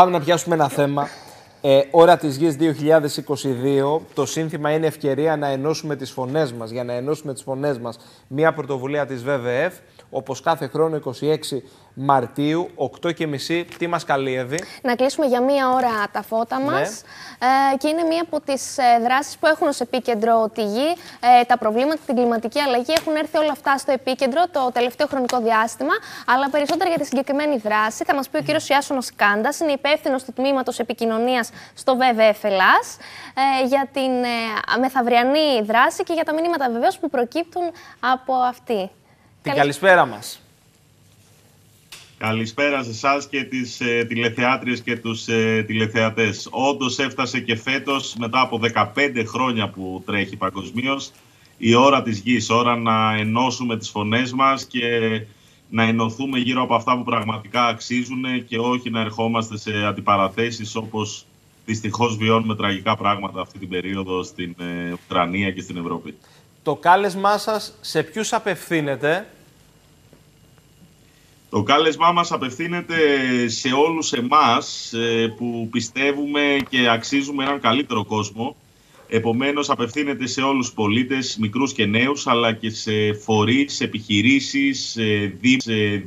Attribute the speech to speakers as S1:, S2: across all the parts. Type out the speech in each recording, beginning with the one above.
S1: Πάμε να πιάσουμε ένα θέμα. Ε, ώρα της γης 2022, το σύνθημα είναι ευκαιρία να ενώσουμε τις φωνές μας. Για να ενώσουμε τις φωνές μας, μια πρωτοβουλία της WWF, όπως κάθε χρόνο 26 Μαρτίου, 8.30. Τι μας καλύευει.
S2: Να κλείσουμε για μία ώρα τα φώτα μας. Ναι. Ε, και είναι μία από τις ε, δράσεις που έχουν ως επίκεντρο τη γη. Ε, τα προβλήματα, την κλιματική αλλαγή έχουν έρθει όλα αυτά στο επίκεντρο το τελευταίο χρονικό διάστημα. Αλλά περισσότερα για τη συγκεκριμένη δράση θα μας πει ο κύριος Ιάσονα Κάντας. Είναι υπεύθυνος του τμήματος επικοινωνίας στο WWF Ελλάς, ε, για την ε, μεθαυριανή δράση και για τα μηνύματα βεβαίως που προκύπτουν από αυτή.
S1: Την καλησπέρα μας.
S3: Καλησπέρα σε εσάς και τις ε, τηλεθεάτριες και τους ε, τηλεθεατές. Όντως έφτασε και φέτος, μετά από 15 χρόνια που τρέχει παγκοσμίως, η ώρα της γης, ώρα να ενώσουμε τις φωνές μας και να ενωθούμε γύρω από αυτά που πραγματικά αξίζουν και όχι να ερχόμαστε σε αντιπαραθέσεις όπως δυστυχώς βιώνουμε τραγικά πράγματα αυτή την περίοδο στην ε, Ουκρανία και στην Ευρώπη.
S1: Το κάλεσμά σας σε ποιους απευθύνεται;
S3: Το κάλεσμά μας απευθύνεται σε όλους εμάς ε, που πιστεύουμε και αξίζουμε έναν καλύτερο κόσμο. Επομένως απευθύνεται σε όλους τους πολίτες, μικρούς και νέους, αλλά και σε φορείς, επιχειρήσεις,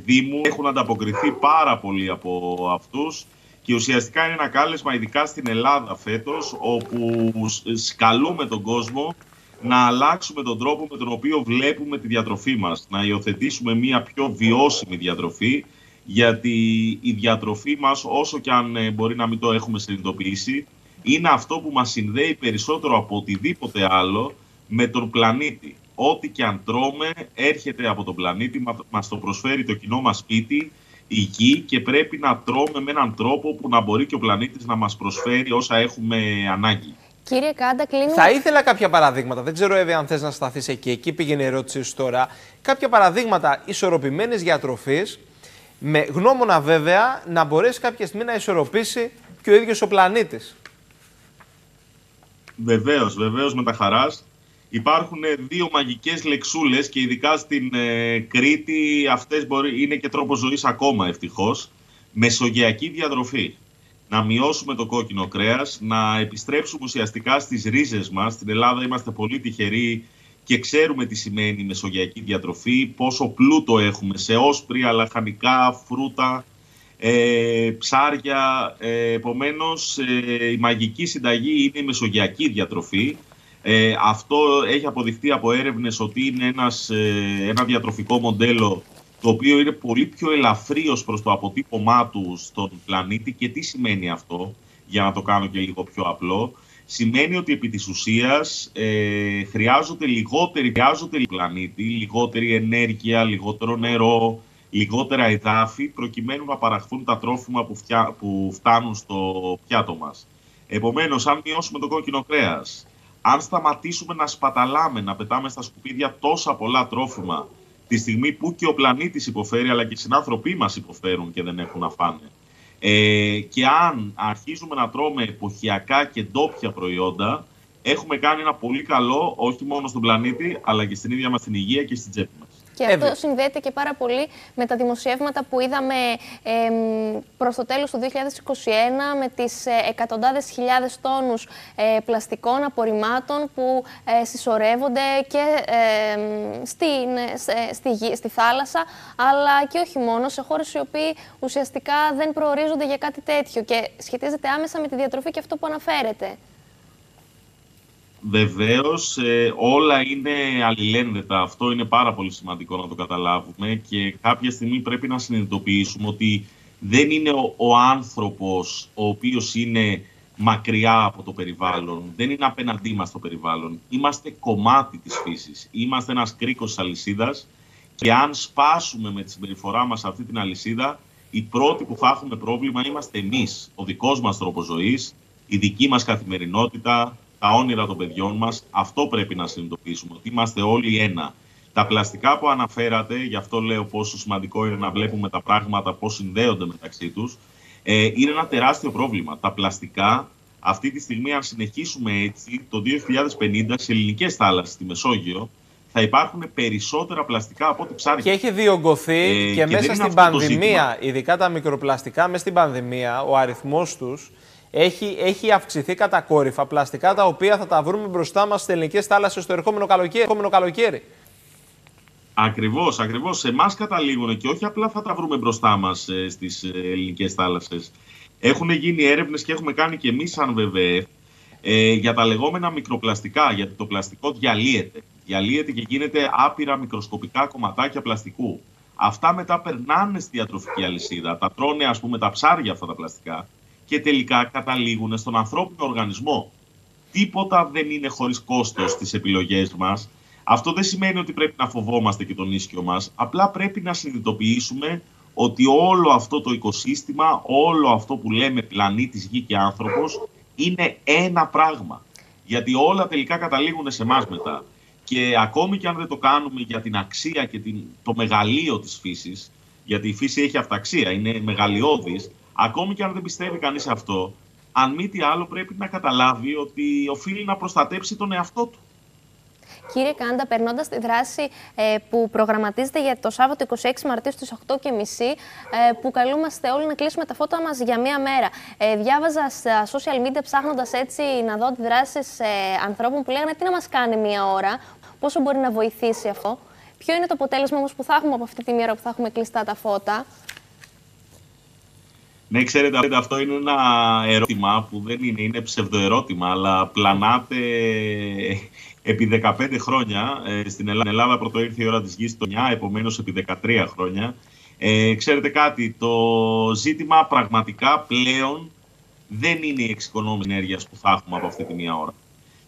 S3: δήμους. Έχουν ανταποκριθεί πάρα πολύ από αυτούς και ουσιαστικά είναι ένα κάλεσμα ειδικά στην Ελλάδα φέτος, όπου σκαλούμε τον κόσμο να αλλάξουμε τον τρόπο με τον οποίο βλέπουμε τη διατροφή μας, να υιοθετήσουμε μια πιο βιώσιμη διατροφή, γιατί η διατροφή μας, όσο και αν ε, μπορεί να μην το έχουμε συνειδητοποιήσει, είναι αυτό που μας συνδέει περισσότερο από οτιδήποτε άλλο με τον πλανήτη. Ό,τι και αν τρώμε έρχεται από τον πλανήτη, μας το προσφέρει το κοινό μας σπίτι, η γη και πρέπει να τρώμε με έναν τρόπο που να μπορεί και ο πλανήτης να μας προσφέρει όσα έχουμε ανάγκη.
S2: Κύριε Κάντα, κλείνουμε.
S1: Θα ήθελα κάποια παραδείγματα. Δεν ξέρω, Εύη, αν θες να σταθείς εκεί. Εκεί πήγαινε η ερώτησή σου τώρα. Κάποια παραδείγματα ισορροπημένης διατροφής, με γνώμονα βέβαια να μπορέσει κάποια στιγμή να ισορροπήσει και ο ίδιος ο πλανήτης.
S3: Βεβαίως, βεβαίως με τα χαράς. Υπάρχουν δύο μαγικές λεξούλες και ειδικά στην ε, Κρήτη αυτές μπορεί, είναι και τρόπος ζωής ακόμα ευτυχώς. Μεσογειακή διατροφή να μειώσουμε το κόκκινο κρέας, να επιστρέψουμε ουσιαστικά στις ρίζες μας. Στην Ελλάδα είμαστε πολύ τυχεροί και ξέρουμε τι σημαίνει η μεσογειακή διατροφή, πόσο πλούτο έχουμε σε όσπρια, λαχανικά, φρούτα, ε, ψάρια. Ε, επομένως, ε, η μαγική συνταγή είναι η μεσογειακή διατροφή. Ε, αυτό έχει αποδειχθεί από έρευνες ότι είναι ένας, ε, ένα διατροφικό μοντέλο το οποίο είναι πολύ πιο ελαφρύ ως προς το αποτύπωμά του στον πλανήτη. Και τι σημαίνει αυτό, για να το κάνω και λίγο πιο απλό. Σημαίνει ότι επί της ουσίας ε, χρειάζονται λιγότερη, χρειάζονται πλανήτη, λιγότερη ενέργεια, λιγότερο νερό, λιγότερα εδάφη, προκειμένου να παραχθούν τα τρόφιμα που, που φτάνουν στο πιάτο μας. Επομένως, αν μειώσουμε το κόκκινο κρέας, αν σταματήσουμε να σπαταλάμε, να πετάμε στα σκουπίδια τόσα πολλά τρόφιμα, τη στιγμή που και ο πλανήτης υποφέρει αλλά και οι συνάνθρωποι μας υποφέρουν και δεν έχουν να φάνε. Ε, και αν αρχίζουμε να τρώμε εποχιακά και ντόπια προϊόντα, έχουμε κάνει ένα πολύ καλό όχι μόνο στον πλανήτη, αλλά και στην ίδια μας την υγεία και στην τσέπη μας.
S2: Και αυτό συνδέεται και πάρα πολύ με τα δημοσιεύματα που είδαμε ε, προς το τέλος του 2021 με τις ε, εκατοντάδες χιλιάδες τόνους ε, πλαστικών απορριμμάτων που ε, συσσωρεύονται και στην, στη, στη θάλασσα αλλά και όχι μόνο σε χώρες οι οποίοι ουσιαστικά δεν προορίζονται για κάτι τέτοιο και σχετίζεται άμεσα με τη διατροφή και αυτό που αναφέρεται.
S3: Βεβαίως, ε, όλα είναι αλληλένδετα. Αυτό είναι πάρα πολύ σημαντικό να το καταλάβουμε και κάποια στιγμή πρέπει να συνειδητοποιήσουμε ότι δεν είναι ο, ο άνθρωπος ο οποίος είναι μακριά από το περιβάλλον, δεν είναι απέναντί μας το περιβάλλον. Είμαστε κομμάτι της φύσης, είμαστε ένας κρίκος αλυσίδας και αν σπάσουμε με τη συμπεριφορά μας αυτή την αλυσίδα, οι πρώτοι που θα έχουμε πρόβλημα είμαστε εμείς, ο δικός μας τρόπος ζωής, η δική μας καθημερινότητα, τα όνειρα των παιδιών μας. Αυτό πρέπει να συνειδητοποιήσουμε, ότι είμαστε όλοι ένα. Τα πλαστικά που αναφέρατε, γι' αυτό λέω πόσο σημαντικό είναι να βλέπουμε τα πράγματα, πώς συνδέονται μεταξύ τους, ε, είναι ένα τεράστιο πρόβλημα. Τα πλαστικά, αυτή τη στιγμή, αν συνεχίσουμε έτσι, το 2050 σε ελληνικές θάλασσες στη Μεσόγειο, θα υπάρχουν περισσότερα πλαστικά από ό,τι ψάρια.
S1: Και έχει διωγγωθεί ε, και, και, μέσα στην πανδημία, ειδικά τα μικροπλαστικά, μέσα στην πανδημία, ο αριθμός τους έχει, έχει αυξηθεί κατακόρυφα. Πλαστικά τα οποία θα τα βρούμε μπροστά μας στις ελληνικές θάλασσες το ερχόμενο καλοκαίρι. Ερχόμενο καλοκαίρι.
S3: Ακριβώς, ακριβώς. Σε εμάς καταλήγουν και όχι απλά θα τα βρούμε μπροστά μας ε, στις ε, ελληνικές θάλασσες. Έχουν γίνει έρευνες και έχουμε κάνει και εμείς, σαν ΒΒΕ, ε, για τα λεγόμενα μικροπλαστικά. Γιατί το πλαστικό διαλύεται. Διαλύεται και γίνεται άπειρα μικροσκοπικά κομματάκια πλαστικού. Αυτά μετά περνάνε στη διατροφική αλυσίδα. Τα τρώνε, ας πούμε, τα ψάρια αυτά τα πλαστικά και τελικά καταλήγουν στον ανθρώπινο οργανισμό. Τίποτα δεν είναι χωρίς κόστος στις επιλογές μας. Αυτό δεν σημαίνει ότι πρέπει να φοβόμαστε και τον ίσιο μας. Απλά πρέπει να συνειδητοποιήσουμε ότι όλο αυτό το οικοσύστημα, όλο αυτό που λέμε πλανήτης Γη και άνθρωπος, είναι ένα πράγμα. Γιατί όλα τελικά καταλήγουν σε εμάς μετά. Και ακόμη και αν δεν το κάνουμε για την αξία και την, το μεγαλείο της φύσης, γιατί η φύση έχει αυταξία, είναι μεγαλειώδης, ακόμη και αν δεν πιστεύει κανείς αυτό, αν μη τι άλλο πρέπει να καταλάβει ότι οφείλει να προστατέψει τον εαυτό του.
S2: Κύριε Κάντα, περνώντας τη δράση ε, που προγραμματίζεται για το Σάββατο 26 Μαρτίου στις 8.30, ε, που καλούμαστε όλοι να κλείσουμε τα φώτα μας για μία μέρα. Ε, διάβαζα στα social media ψάχνοντας έτσι να δω αντιδράσεις ε, ανθρώπων που λέγανε τι να μας κάνει μία ώρα, πόσο μπορεί να βοηθήσει αυτό. Ποιο είναι το αποτέλεσμα όμως που θα έχουμε από αυτή τη μία ώρα που θα έχουμε κλειστά τα φώτα;
S3: Ναι, ξέρετε, αυτό είναι ένα ερώτημα που δεν είναι, είναι ψευδοερώτημα, αλλά πλανάται επί 15 χρόνια. Ε, στην Ελλάδα, Ελλάδα πρώτο ήρθε η ώρα της γης το 9, επομένως επί 13 χρόνια. Ε, ξέρετε κάτι, το ζήτημα πραγματικά πλέον δεν είναι η εξοικονόμηση ενέργειας που θα έχουμε από αυτή τη μία ώρα.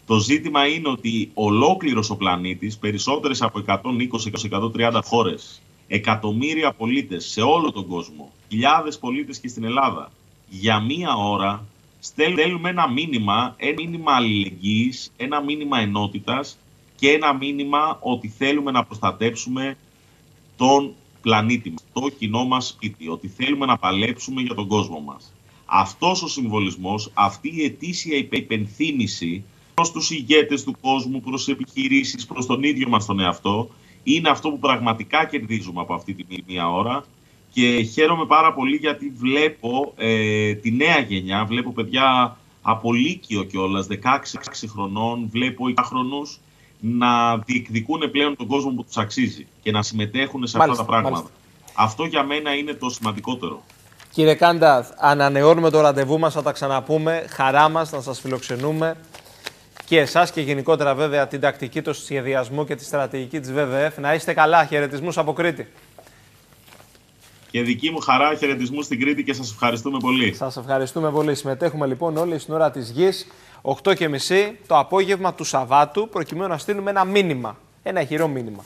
S3: Το ζήτημα είναι ότι ολόκληρος ο πλανήτης, περισσότερες από 120-130 χώρες, εκατομμύρια πολίτες σε όλο τον κόσμο, χιλιάδες πολίτες και στην Ελλάδα, για μία ώρα στέλνουμε ένα μήνυμα, ένα μήνυμα αλληλεγγύης, ένα μήνυμα ενότητας και ένα μήνυμα ότι θέλουμε να προστατέψουμε τον πλανήτη μας, το κοινό μας σπίτι, ότι θέλουμε να παλέψουμε για τον κόσμο μας. Αυτός ο συμβολισμός, αυτή η ετήσια υπενθύμηση προς τους ηγέτες του κόσμου, προς τις επιχειρήσεις, προς τον ίδιο μας τον εαυτό, είναι αυτό που πραγματικά κερδίζουμε από αυτή τη μία ώρα και χαίρομαι πάρα πολύ γιατί βλέπω ε, τη νέα γενιά, βλέπω παιδιά από Λύκειο κιόλας, 16-16 χρονών, βλέπω 20 χρονούς να διεκδικούν πλέον τον κόσμο που τους αξίζει και να συμμετέχουν σε αυτά τα πράγματα. Αυτό για μένα είναι το σημαντικότερο.
S1: Κύριε Κάντα, ανανεώνουμε το ραντεβού μας, θα τα ξαναπούμε. Χαρά μας να σας φιλοξενούμε και εσάς και γενικότερα βέβαια την τακτική, του σχεδιασμού και τη στρατηγική της ΒΒΕΦ. Να είστε καλά. Χαιρετισμούς από Κρήτη.
S3: Και δική μου χαρά, χαιρετισμούς στην Κρήτη και σας ευχαριστούμε πολύ.
S1: Σας ευχαριστούμε πολύ. Συμμετέχουμε λοιπόν όλοι στην ώρα της γης, 8.30 το απόγευμα του Σαββάτου, προκειμένου να στείλουμε ένα μήνυμα. Ένα χειρό μήνυμα.